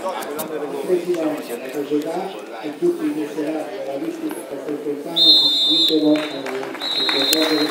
Presidente, società e tutti i tesserati della visita a Castelfrontano si iscrivono al progetto del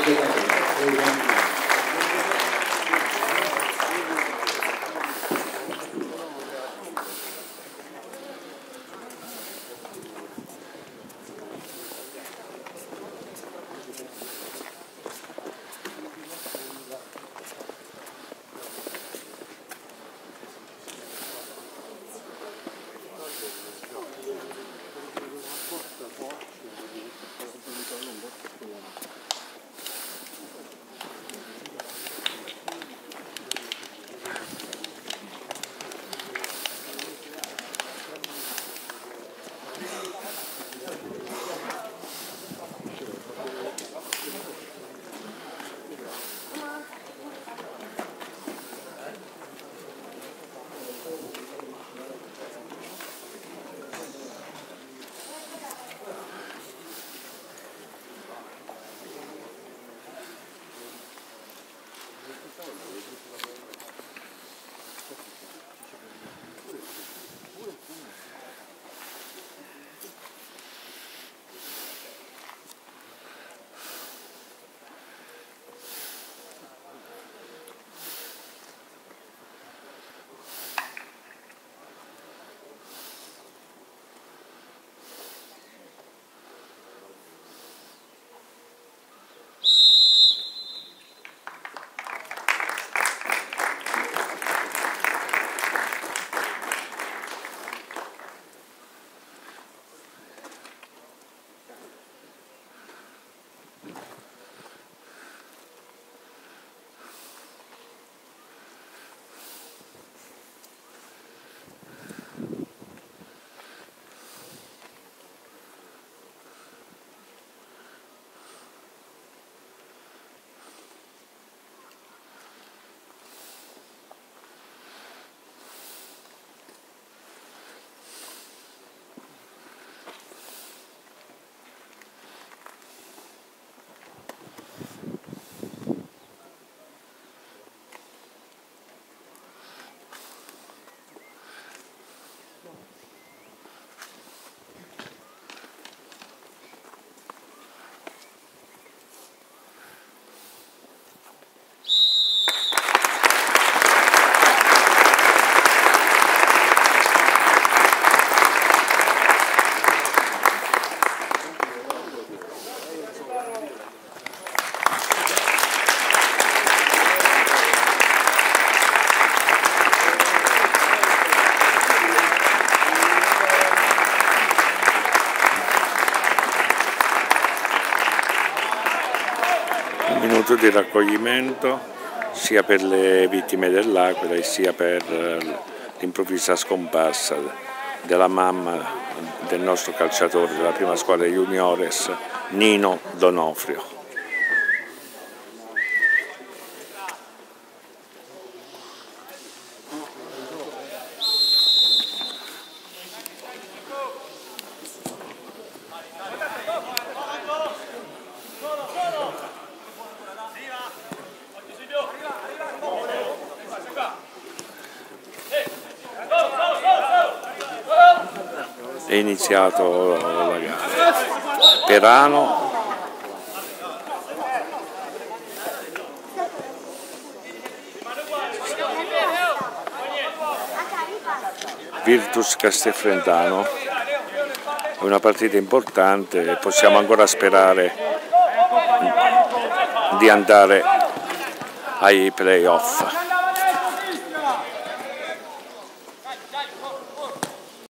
un minuto di raccoglimento sia per le vittime dell'Aquila e sia per eh, l'improvvisa scomparsa della mamma del nostro calciatore della prima squadra juniores Nino Donofrio. È iniziato la gara. Perano Virtus Castelfrentano è una partita importante e possiamo ancora sperare di andare ai playoff.